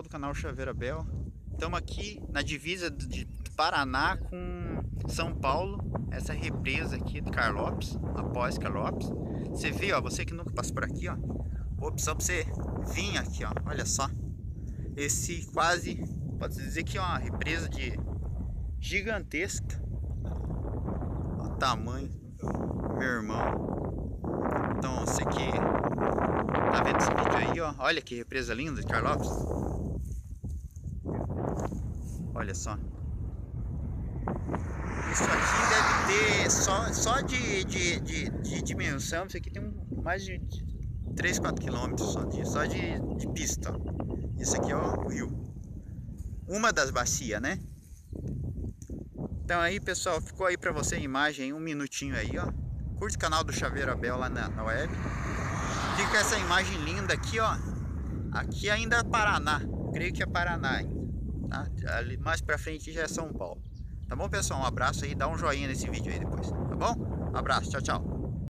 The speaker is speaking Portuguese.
do canal Chaveira Bel. Estamos aqui na divisa de Paraná com São Paulo. Essa represa aqui de Carlopes, após Carlopes. Você vê, ó, você que nunca passou por aqui, ó. Opção para você vir aqui, ó. Olha só. Esse quase, pode dizer que é uma represa de gigantesca. Olha o tamanho, meu irmão. Então, você que tá vendo esse vídeo aí, ó. Olha que represa linda de Carlopes. Olha só. Isso aqui deve ter só, só de, de, de, de dimensão. Isso aqui tem mais de, de 3, 4 quilômetros só de, só de, de pista. Isso aqui é o rio. Uma das bacias, né? Então aí pessoal, ficou aí pra você a imagem, um minutinho aí, ó. Curte o canal do Chaveiro Abel lá na, na web. Fica essa imagem linda aqui, ó. Aqui ainda é Paraná. Creio que é Paraná ainda. Tá? Ali mais pra frente já é São Paulo. Tá bom, pessoal? Um abraço aí, dá um joinha nesse vídeo aí depois. Tá bom? Abraço, tchau, tchau.